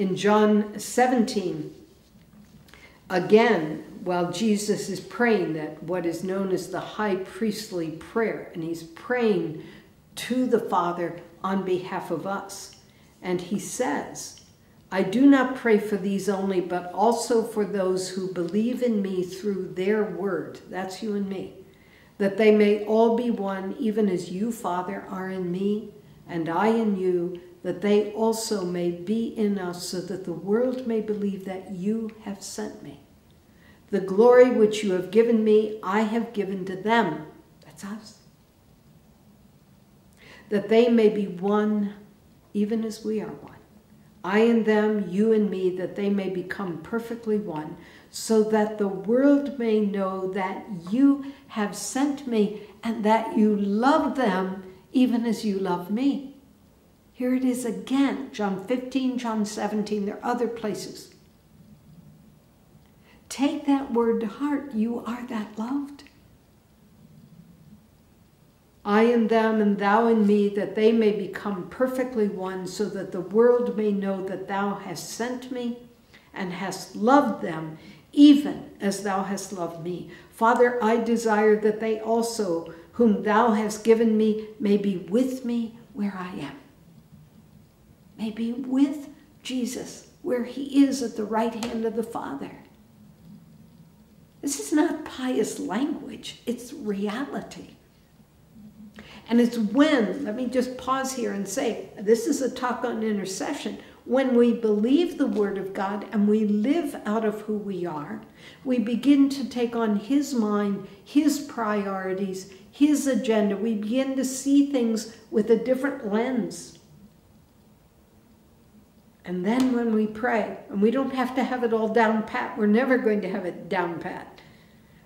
In John 17, again, while Jesus is praying that what is known as the high priestly prayer, and he's praying to the Father on behalf of us. And he says, I do not pray for these only, but also for those who believe in me through their word. That's you and me. That they may all be one, even as you, Father, are in me, and I in you, that they also may be in us, so that the world may believe that you have sent me. The glory which you have given me, I have given to them. That's us. That they may be one, even as we are one. I and them, you and me, that they may become perfectly one, so that the world may know that you have sent me and that you love them even as you love me. Here it is again, John 15, John 17, there are other places. Take that word to heart. You are that loved. I in them and thou in me, that they may become perfectly one, so that the world may know that thou hast sent me and hast loved them, even as thou hast loved me. Father, I desire that they also, whom thou hast given me, may be with me where I am. May be with Jesus where he is at the right hand of the Father. This is not pious language, it's reality. And it's when, let me just pause here and say, this is a talk on intercession. When we believe the Word of God and we live out of who we are, we begin to take on His mind, His priorities, His agenda. We begin to see things with a different lens. And then when we pray, and we don't have to have it all down pat, we're never going to have it down pat.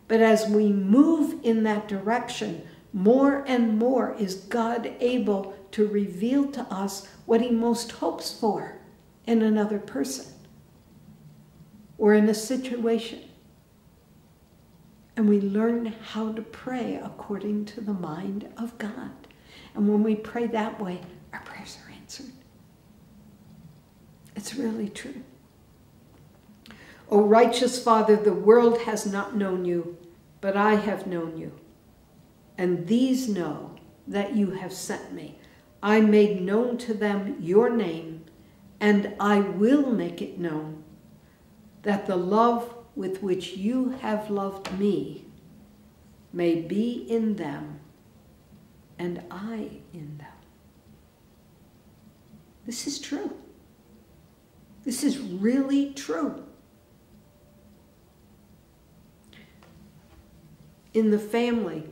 But as we move in that direction, more and more is God able to reveal to us what he most hopes for in another person or in a situation. And we learn how to pray according to the mind of God. And when we pray that way, our prayers are It's really true. O righteous Father, the world has not known you, but I have known you. And these know that you have sent me. I made known to them your name, and I will make it known that the love with which you have loved me may be in them, and I in them. This is true. This is really true. In the family,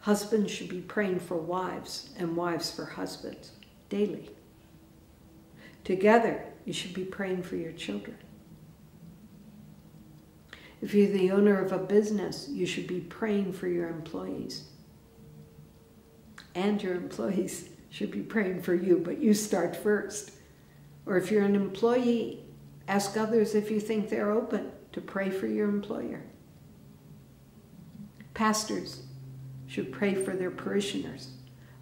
husbands should be praying for wives and wives for husbands daily. Together, you should be praying for your children. If you're the owner of a business, you should be praying for your employees. And your employees should be praying for you, but you start first. Or if you're an employee, ask others if you think they're open to pray for your employer. Pastors should pray for their parishioners.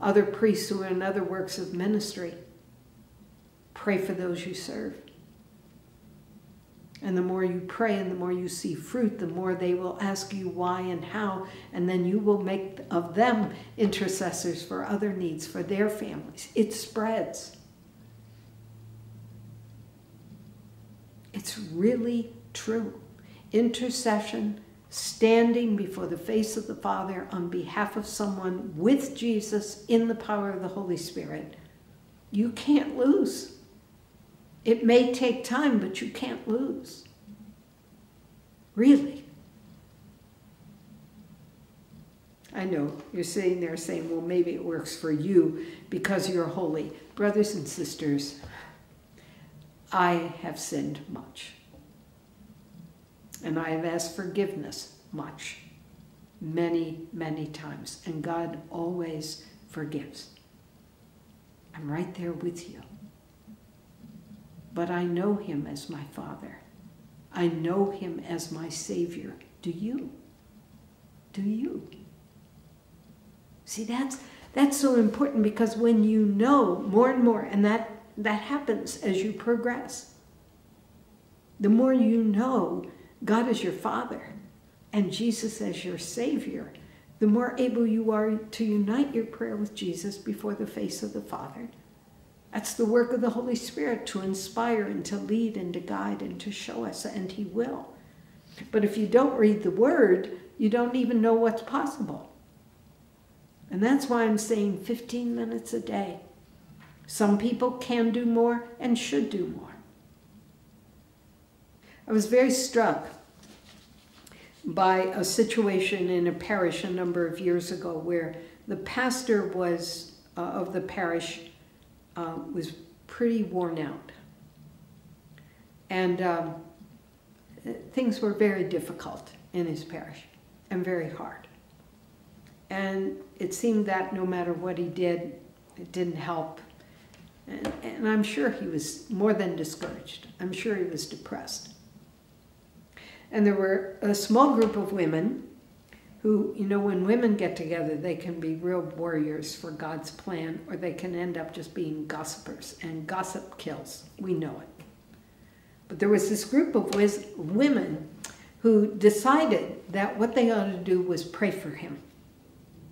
Other priests who are in other works of ministry, pray for those you serve. And the more you pray and the more you see fruit, the more they will ask you why and how, and then you will make of them intercessors for other needs, for their families. It spreads. It's really true. Intercession, standing before the face of the Father on behalf of someone with Jesus in the power of the Holy Spirit, you can't lose. It may take time, but you can't lose. Really. I know you're sitting there saying, well, maybe it works for you because you're holy. Brothers and sisters, I have sinned much. And I have asked forgiveness much, many, many times. And God always forgives. I'm right there with you. But I know him as my Father. I know him as my Savior. Do you? Do you? See, that's, that's so important because when you know more and more, and that that happens as you progress. The more you know God is your Father and Jesus as your Savior, the more able you are to unite your prayer with Jesus before the face of the Father. That's the work of the Holy Spirit to inspire and to lead and to guide and to show us, and He will. But if you don't read the Word, you don't even know what's possible. And that's why I'm saying 15 minutes a day. Some people can do more and should do more. I was very struck by a situation in a parish a number of years ago where the pastor was uh, of the parish uh, was pretty worn out. And um, things were very difficult in his parish and very hard. And it seemed that no matter what he did, it didn't help. And, and I'm sure he was more than discouraged. I'm sure he was depressed. And there were a small group of women who, you know, when women get together, they can be real warriors for God's plan, or they can end up just being gossipers. And gossip kills. We know it. But there was this group of women who decided that what they ought to do was pray for him.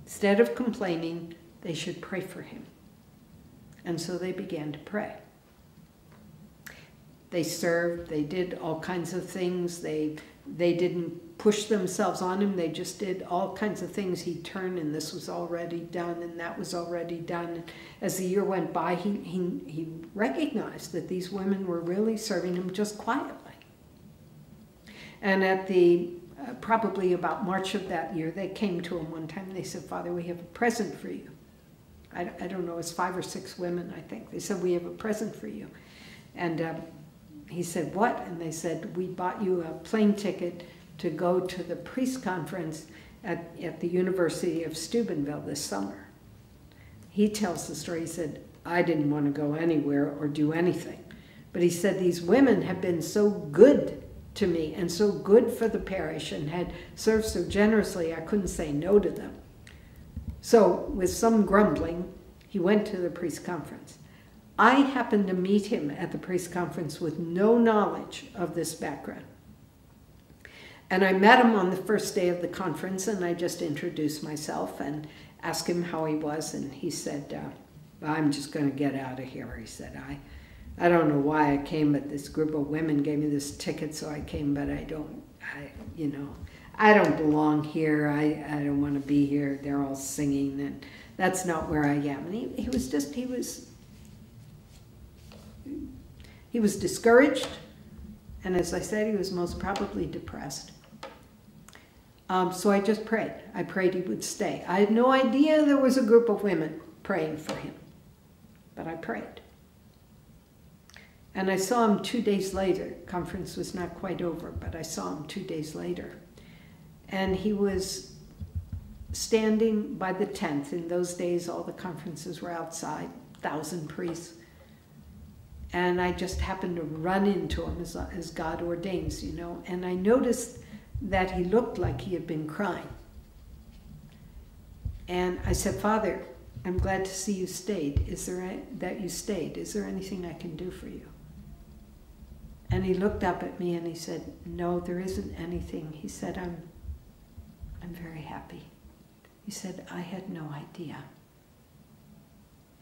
Instead of complaining, they should pray for him. And so they began to pray. They served, they did all kinds of things. They, they didn't push themselves on him, they just did all kinds of things. He'd turn, and this was already done, and that was already done. As the year went by, he, he, he recognized that these women were really serving him just quietly. And at the uh, probably about March of that year, they came to him one time they said, Father, we have a present for you. I, I don't know, it's five or six women, I think. They said, We have a present for you. And um, he said, What? And they said, We bought you a plane ticket to go to the priest conference at, at the University of Steubenville this summer. He tells the story. He said, I didn't want to go anywhere or do anything. But he said, These women have been so good to me and so good for the parish and had served so generously, I couldn't say no to them. So, with some grumbling, he went to the priest conference. I happened to meet him at the priest conference with no knowledge of this background. And I met him on the first day of the conference, and I just introduced myself and asked him how he was, and he said, uh, I'm just going to get out of here. He said, I, I don't know why I came, but this group of women gave me this ticket, so I came, but I don't, I, you know, I don't belong here. I, I don't want to be here. They're all singing, and that's not where I am. And he, he was just, he was, he was discouraged, and as I said, he was most probably depressed. Um, so I just prayed. I prayed he would stay. I had no idea there was a group of women praying for him, but I prayed. And I saw him two days later. Conference was not quite over, but I saw him two days later. And he was standing by the tent. In those days, all the conferences were outside, thousand priests. And I just happened to run into him as, as God ordains, you know. And I noticed that he looked like he had been crying. And I said, Father, I'm glad to see you stayed. Is there a, that you stayed? Is there anything I can do for you? And he looked up at me and he said, No, there isn't anything. He said, I'm, I'm very happy. He said, I had no idea.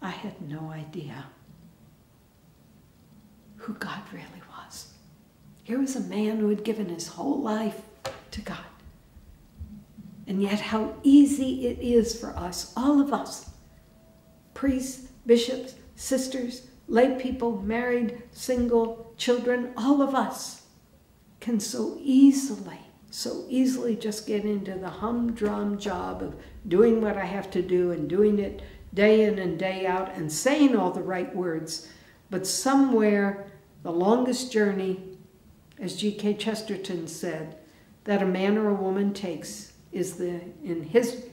I had no idea who God really was. Here was a man who had given his whole life to God. And yet, how easy it is for us, all of us, priests, bishops, sisters, lay people, married, single, children, all of us can so easily, so easily just get into the humdrum job of doing what I have to do and doing it day in and day out and saying all the right words. But somewhere, the longest journey, as G.K. Chesterton said, that a man or a woman takes is the, in his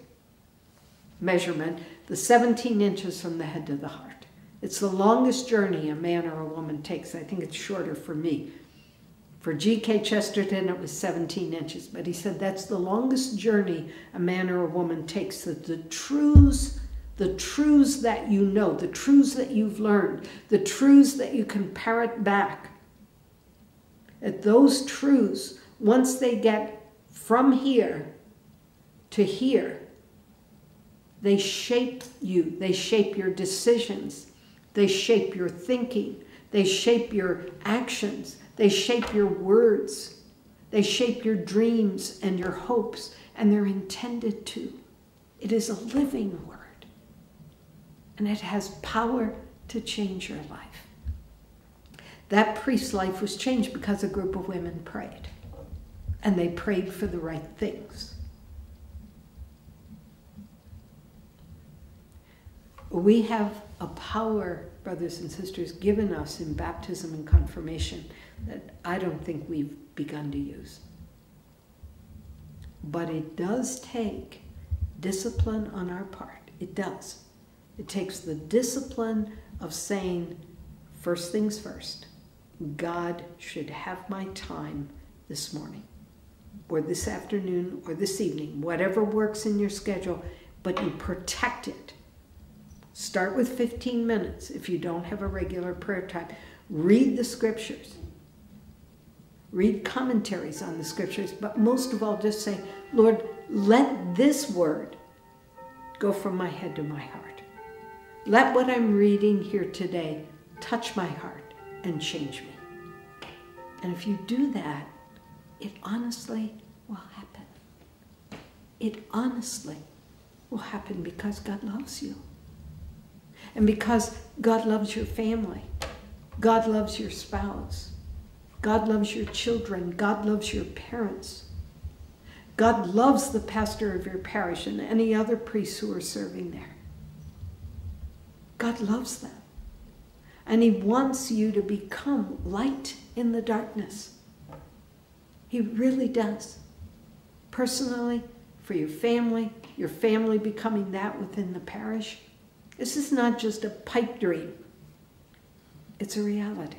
measurement, the 17 inches from the head to the heart. It's the longest journey a man or a woman takes. I think it's shorter for me. For G.K. Chesterton, it was 17 inches, but he said that's the longest journey a man or a woman takes, that the truths the truths that you know, the truths that you've learned, the truths that you can parrot back. That those truths, once they get from here to here, they shape you, they shape your decisions, they shape your thinking, they shape your actions, they shape your words, they shape your dreams and your hopes, and they're intended to. It is a living word, and it has power to change your life. That priest's life was changed because a group of women prayed, and they prayed for the right things. We have a power, brothers and sisters, given us in baptism and confirmation that I don't think we've begun to use. But it does take discipline on our part. It does. It takes the discipline of saying, first things first, God should have my time this morning, or this afternoon, or this evening, whatever works in your schedule, but you protect it Start with 15 minutes if you don't have a regular prayer time. Read the scriptures. Read commentaries on the scriptures, but most of all, just say, Lord, let this word go from my head to my heart. Let what I'm reading here today touch my heart and change me. And if you do that, it honestly will happen. It honestly will happen because God loves you. And because God loves your family, God loves your spouse, God loves your children, God loves your parents. God loves the pastor of your parish and any other priests who are serving there. God loves them. And He wants you to become light in the darkness. He really does. Personally, for your family, your family becoming that within the parish, this is not just a pipe dream, it's a reality.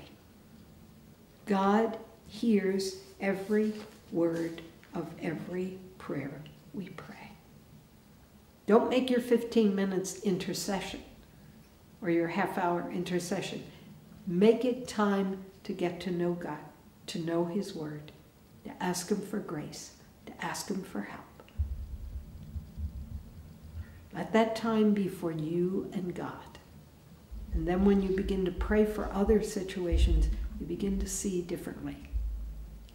God hears every word of every prayer we pray. Don't make your 15 minutes intercession or your half hour intercession. Make it time to get to know God, to know His Word, to ask Him for grace, to ask Him for help. Let that time be for you and God. And then when you begin to pray for other situations, you begin to see differently.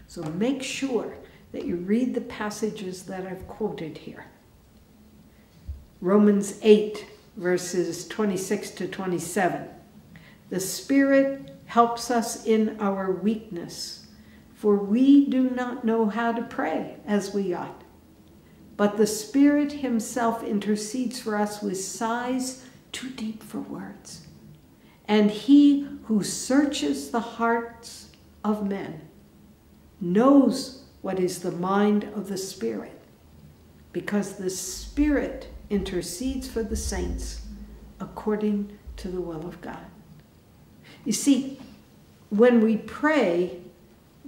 So make sure that you read the passages that I've quoted here. Romans 8, verses 26 to 27. The Spirit helps us in our weakness, for we do not know how to pray as we ought. But the Spirit Himself intercedes for us with sighs too deep for words. And He who searches the hearts of men knows what is the mind of the Spirit, because the Spirit intercedes for the saints according to the will of God. You see, when we pray,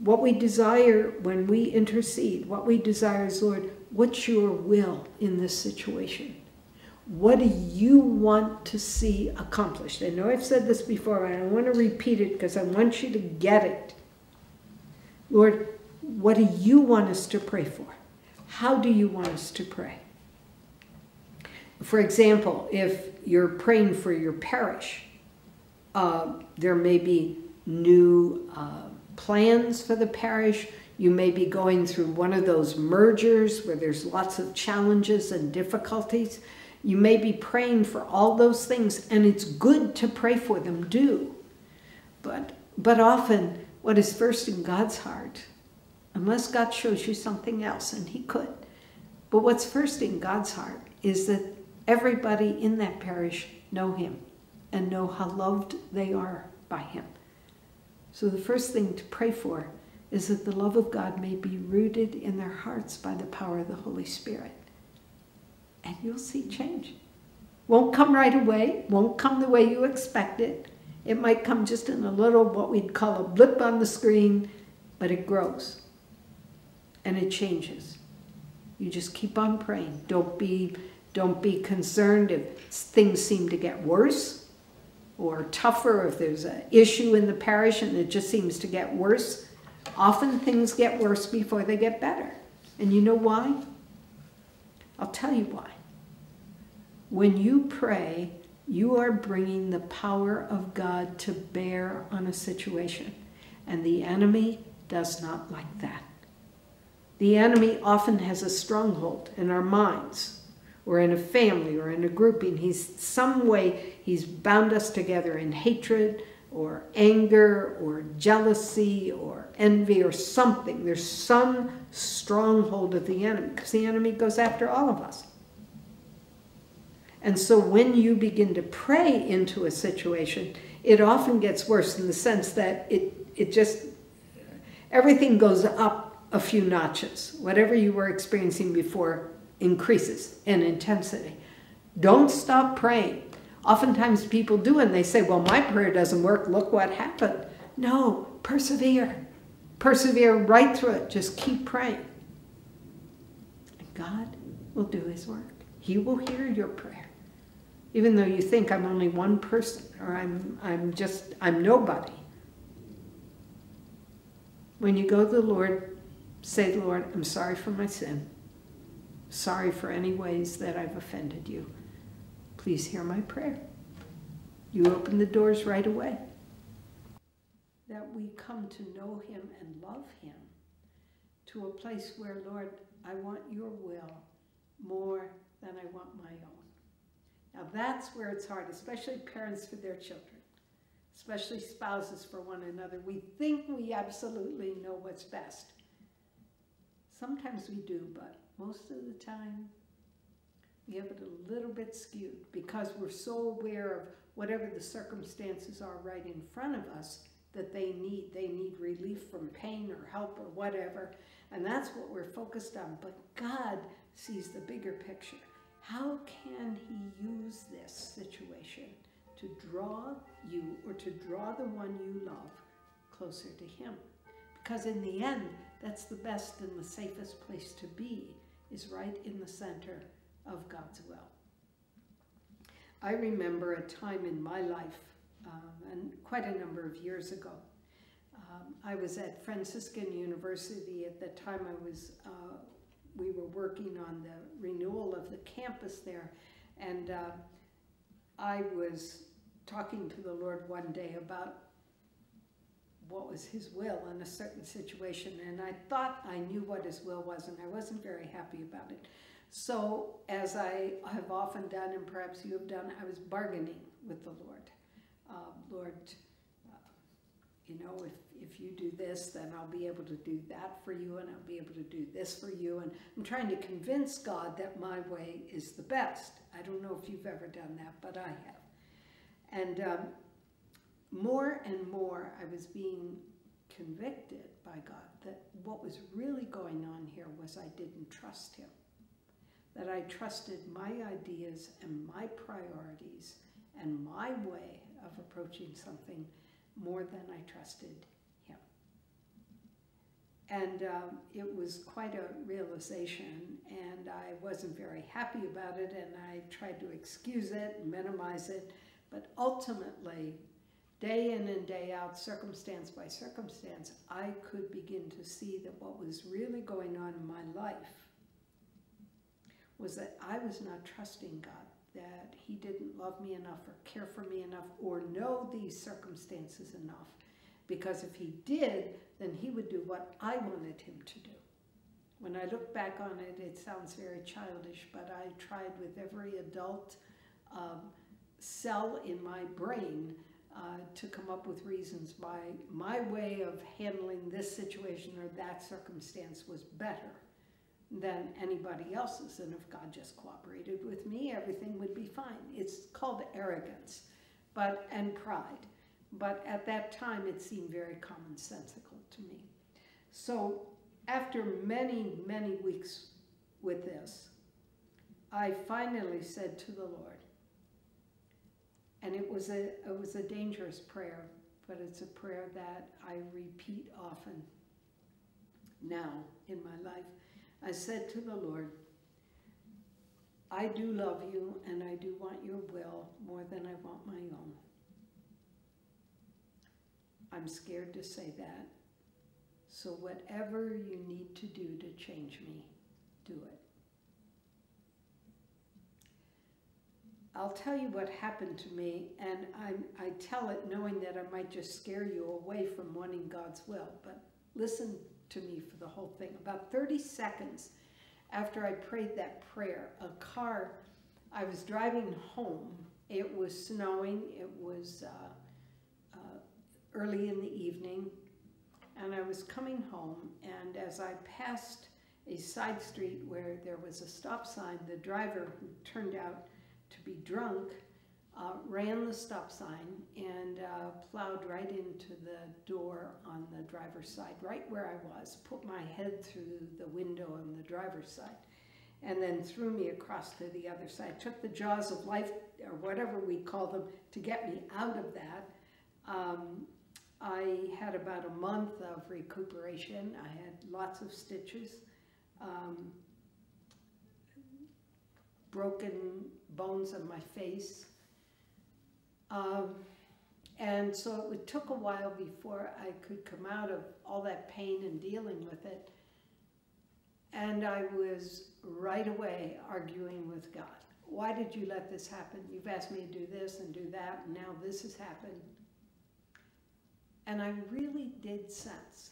what we desire when we intercede, what we desire is, Lord, what's your will in this situation? What do you want to see accomplished? I know I've said this before, and I want to repeat it because I want you to get it. Lord, what do you want us to pray for? How do you want us to pray? For example, if you're praying for your parish, uh, there may be new uh, plans for the parish. You may be going through one of those mergers where there's lots of challenges and difficulties. You may be praying for all those things, and it's good to pray for them, do. But, but often, what is first in God's heart, unless God shows you something else, and He could, but what's first in God's heart is that everybody in that parish know Him and know how loved they are by Him. So the first thing to pray for is that the love of God may be rooted in their hearts by the power of the Holy Spirit. And you'll see change. Won't come right away, won't come the way you expect it. It might come just in a little, what we'd call a blip on the screen, but it grows and it changes. You just keep on praying. Don't be Don't be concerned if things seem to get worse or tougher, if there's an issue in the parish and it just seems to get worse. Often things get worse before they get better. And you know why? I'll tell you why. When you pray, you are bringing the power of God to bear on a situation. And the enemy does not like that. The enemy often has a stronghold in our minds or in a family or in a grouping. He's some way he's bound us together in hatred or anger or jealousy or envy or something. There's some stronghold of the enemy because the enemy goes after all of us. And so when you begin to pray into a situation, it often gets worse in the sense that it, it just, everything goes up a few notches. Whatever you were experiencing before increases in intensity. Don't stop praying. Oftentimes people do and they say, well, my prayer doesn't work. Look what happened. No, persevere. Persevere right through it. Just keep praying. And God will do his work. He will hear your prayer. Even though you think I'm only one person or I'm, I'm just, I'm nobody. When you go to the Lord, say, Lord, I'm sorry for my sin. Sorry for any ways that I've offended you. Please hear my prayer. You open the doors right away. That we come to know him and love him to a place where, Lord, I want your will more than I want my own. Now that's where it's hard, especially parents for their children, especially spouses for one another. We think we absolutely know what's best. Sometimes we do, but most of the time we have it a little bit skewed because we're so aware of whatever the circumstances are right in front of us that they need. They need relief from pain or help or whatever. And that's what we're focused on. But God sees the bigger picture. How can he use this situation to draw you or to draw the one you love closer to him? Because in the end, that's the best and the safest place to be, is right in the center of God's will. I remember a time in my life, um, and quite a number of years ago, um, I was at Franciscan University. At the time I was uh, we were working on the renewal of the campus there. And uh, I was talking to the Lord one day about what was his will in a certain situation. And I thought I knew what his will was, and I wasn't very happy about it. So, as I have often done, and perhaps you have done, I was bargaining with the Lord. Uh, Lord, uh, you know, if if you do this, then I'll be able to do that for you, and I'll be able to do this for you. And I'm trying to convince God that my way is the best. I don't know if you've ever done that, but I have. And um, more and more, I was being convicted by God that what was really going on here was I didn't trust Him. That I trusted my ideas and my priorities and my way of approaching something more than I trusted him. and um, it was quite a realization, and I wasn't very happy about it, and I tried to excuse it, minimize it, but ultimately, day in and day out, circumstance by circumstance, I could begin to see that what was really going on in my life was that I was not trusting God, that He didn't love me enough or care for me enough or know these circumstances enough because if he did, then he would do what I wanted him to do. When I look back on it, it sounds very childish, but I tried with every adult um, cell in my brain uh, to come up with reasons why my way of handling this situation or that circumstance was better than anybody else's. And if God just cooperated with me, everything would be fine. It's called arrogance but and pride but at that time it seemed very commonsensical to me. So after many, many weeks with this, I finally said to the Lord, and it was a, it was a dangerous prayer, but it's a prayer that I repeat often now in my life. I said to the Lord, I do love you and I do want your will more than I want my own. I'm scared to say that. So, whatever you need to do to change me, do it. I'll tell you what happened to me, and I'm, I tell it knowing that I might just scare you away from wanting God's will. But listen to me for the whole thing. About 30 seconds after I prayed that prayer, a car, I was driving home. It was snowing, it was uh, uh, early in the evening, and I was coming home. And as I passed a side street where there was a stop sign, the driver, who turned out be drunk, uh, ran the stop sign and uh, plowed right into the door on the driver's side, right where I was, put my head through the window on the driver's side, and then threw me across to the other side. Took the jaws of life, or whatever we call them, to get me out of that. Um, I had about a month of recuperation. I had lots of stitches. Um, broken bones of my face. Um, and so it took a while before I could come out of all that pain and dealing with it. And I was right away arguing with God. Why did you let this happen? You've asked me to do this and do that, and now this has happened. And I really did sense,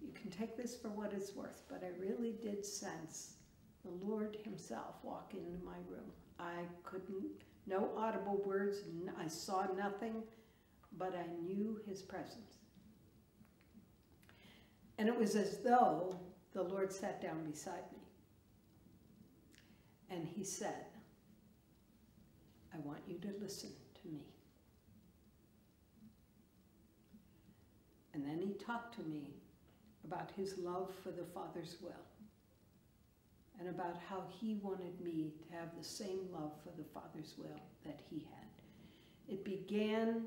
you can take this for what it's worth, but I really did sense the Lord himself walk into my room. I couldn't, no audible words, I saw nothing, but I knew his presence. And it was as though the Lord sat down beside me. And he said, I want you to listen to me. And then he talked to me about his love for the Father's will and about how he wanted me to have the same love for the Father's will that he had. It began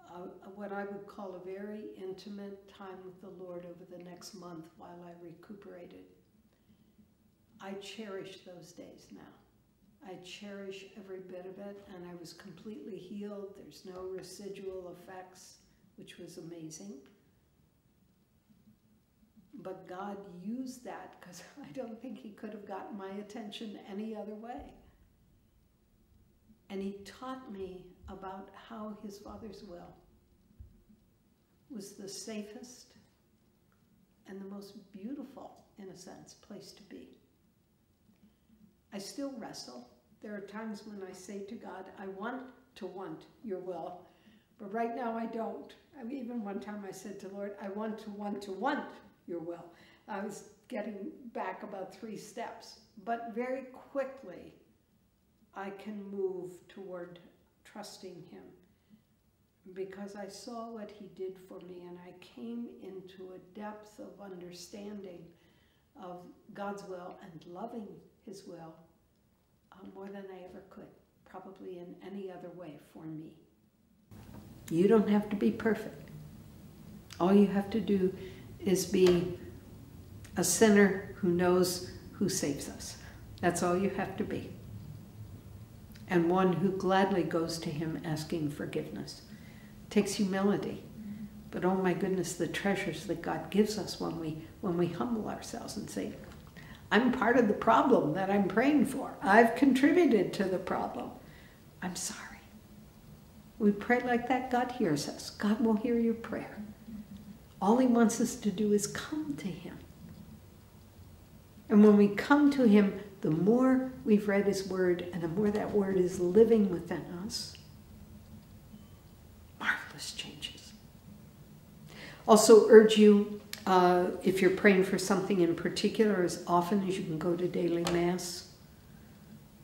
uh, what I would call a very intimate time with the Lord over the next month while I recuperated. I cherish those days now. I cherish every bit of it, and I was completely healed. There's no residual effects, which was amazing. But God used that because I don't think He could have gotten my attention any other way. And He taught me about how His Father's will was the safest and the most beautiful, in a sense, place to be. I still wrestle. There are times when I say to God, I want to want your will, but right now I don't. I mean, even one time I said to Lord, I want to want to want your will. I was getting back about three steps, but very quickly I can move toward trusting him because I saw what he did for me and I came into a depth of understanding of God's will and loving his will uh, more than I ever could, probably in any other way for me. You don't have to be perfect. All you have to do is be a sinner who knows who saves us. That's all you have to be. And one who gladly goes to him asking forgiveness. It takes humility. But oh my goodness, the treasures that God gives us when we when we humble ourselves and say, I'm part of the problem that I'm praying for. I've contributed to the problem. I'm sorry. We pray like that, God hears us. God will hear your prayer. All he wants us to do is come to him. And when we come to him, the more we've read his word and the more that word is living within us, marvelous changes. Also urge you, uh, if you're praying for something in particular, as often as you can go to daily mass.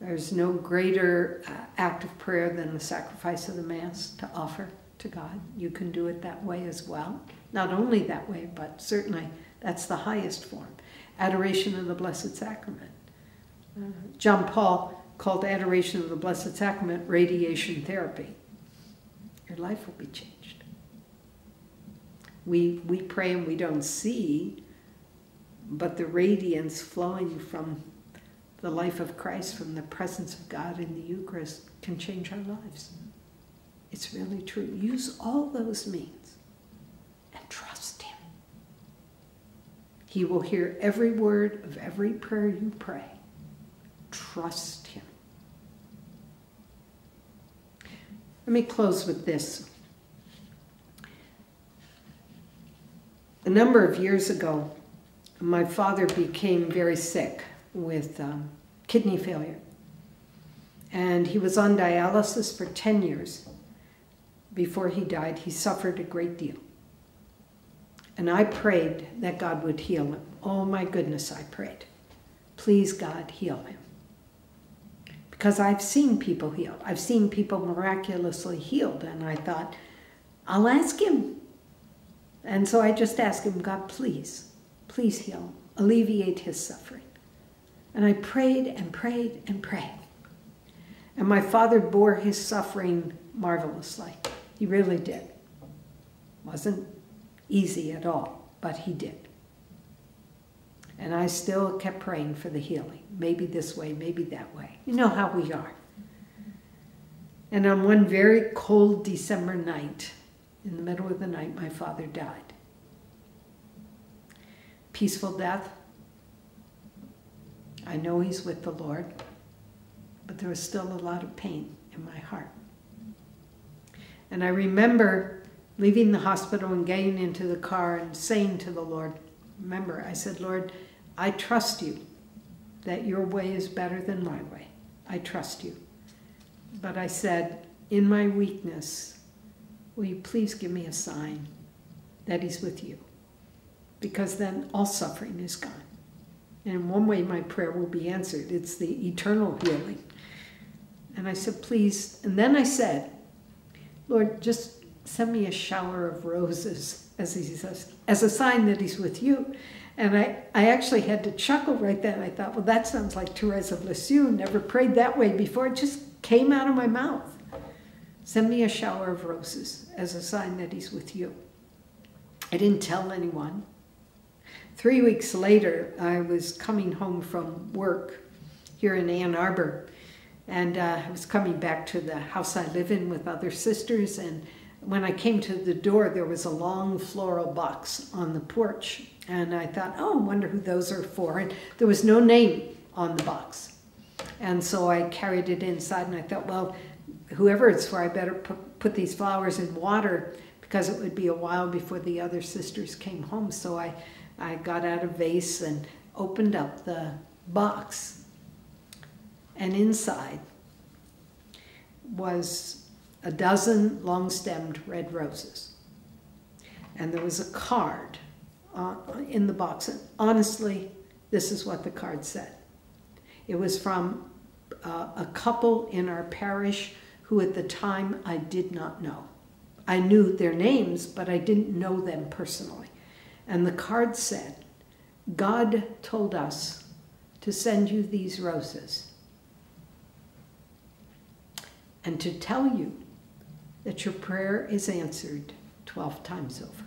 There's no greater uh, act of prayer than the sacrifice of the mass to offer to God. You can do it that way as well. Not only that way, but certainly that's the highest form. Adoration of the Blessed Sacrament. John Paul called adoration of the Blessed Sacrament radiation therapy. Your life will be changed. We, we pray and we don't see, but the radiance flowing from the life of Christ from the presence of God in the Eucharist can change our lives. It's really true. Use all those means and trust Him. He will hear every word of every prayer you pray. Trust Him. Let me close with this. A number of years ago, my father became very sick with um, kidney failure. And he was on dialysis for 10 years. Before he died, he suffered a great deal. And I prayed that God would heal him. Oh my goodness, I prayed. Please, God, heal him. Because I've seen people healed. I've seen people miraculously healed. And I thought, I'll ask him. And so I just asked him, God, please, please heal alleviate his suffering. And I prayed and prayed and prayed. And my father bore his suffering marvelously. He really did. Wasn't easy at all, but he did. And I still kept praying for the healing. Maybe this way, maybe that way. You know how we are. And on one very cold December night, in the middle of the night, my father died. Peaceful death, I know he's with the Lord, but there was still a lot of pain in my heart. And I remember leaving the hospital and getting into the car and saying to the Lord, remember, I said, Lord, I trust you that your way is better than my way. I trust you. But I said, in my weakness, will you please give me a sign that he's with you? Because then all suffering is gone. And in one way, my prayer will be answered. It's the eternal healing. And I said, please. And then I said, Lord, just send me a shower of roses, as he says, as a sign that he's with you. And I, I actually had to chuckle right then. I thought, well, that sounds like Therese of Lisieux. Never prayed that way before. It just came out of my mouth. Send me a shower of roses as a sign that he's with you. I didn't tell anyone. Three weeks later, I was coming home from work here in Ann Arbor, and uh, I was coming back to the house I live in with other sisters. And when I came to the door, there was a long floral box on the porch. And I thought, oh, I wonder who those are for. And there was no name on the box. And so I carried it inside, and I thought, well, whoever it's for, I better put these flowers in water because it would be a while before the other sisters came home. So I I got out a vase and opened up the box. And inside was a dozen long stemmed red roses. And there was a card uh, in the box. And honestly, this is what the card said it was from uh, a couple in our parish who at the time I did not know. I knew their names, but I didn't know them personally. And the card said, God told us to send you these roses and to tell you that your prayer is answered 12 times over.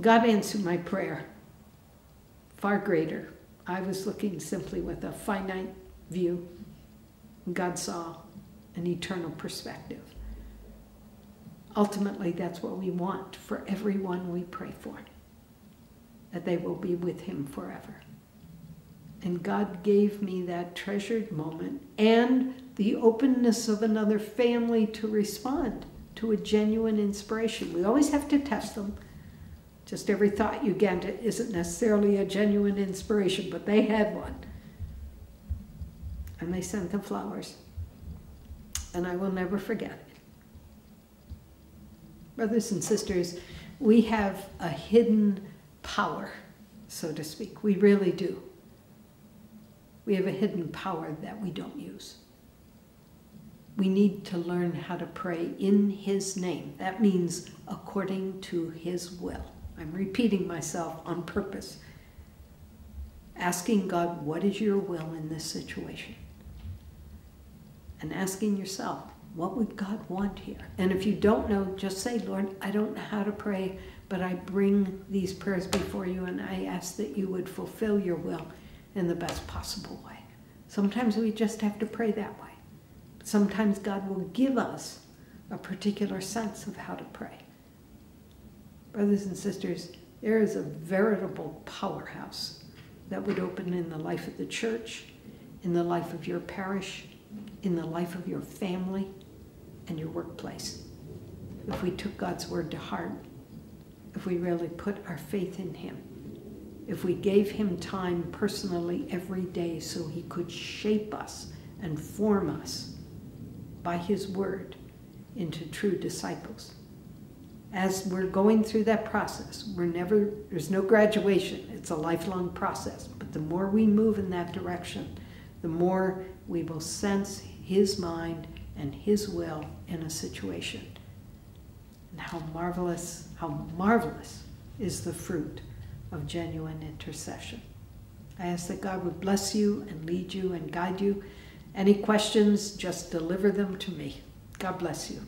God answered my prayer far greater. I was looking simply with a finite view. God saw an eternal perspective. Ultimately, that's what we want for everyone we pray for, that they will be with Him forever. And God gave me that treasured moment and the openness of another family to respond to a genuine inspiration. We always have to test them. Just every thought you get isn't necessarily a genuine inspiration, but they had one. And they sent them flowers and I will never forget it. Brothers and sisters, we have a hidden power, so to speak. We really do. We have a hidden power that we don't use. We need to learn how to pray in His name. That means according to His will. I'm repeating myself on purpose. Asking God, what is your will in this situation? and asking yourself, what would God want here? And if you don't know, just say, Lord, I don't know how to pray, But I bring these prayers before you and I ask that you would fulfill your will in the best possible way. Sometimes we just have to pray that way. Sometimes God will give us a particular sense of how to pray. Brothers and sisters, there is a veritable powerhouse that would open in the life of the church, in the life of your parish, in the life of your family, and your workplace. If we took God's word to heart, if we really put our faith in Him, if we gave Him time personally every day so He could shape us and form us by His word into true disciples. As we're going through that process, we're never, there's no graduation, it's a lifelong process. But the more we move in that direction, the more we will sense His mind and His will in a situation. And how marvelous, how marvelous is the fruit of genuine intercession. I ask that God would bless you and lead you and guide you. Any questions, just deliver them to me. God bless you.